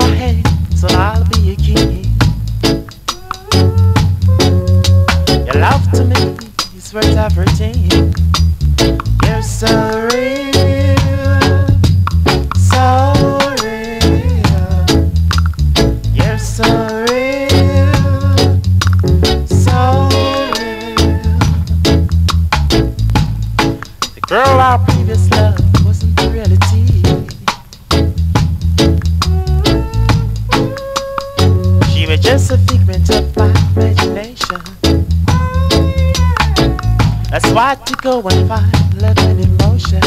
my hands and I'll be your king. Your love to me is worth everything. You're so real, so real. You're so real, so real. The girl our previous just a figment of my imagination. That's why to go and find love and emotion.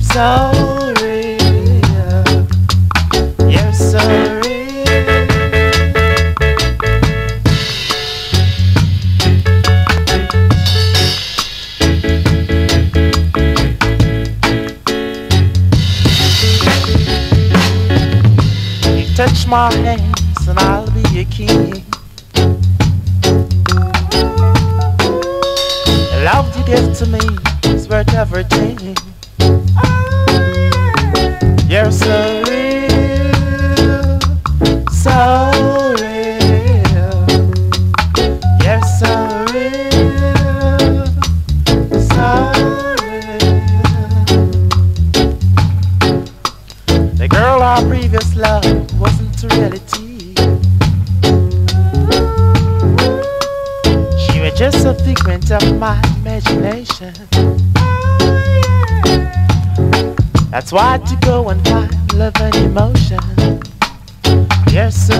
So touch my hands and I'll be your king. Love you give to me is worth everything. Was just a figment of my imagination. That's why to go and find love and emotion. You're so.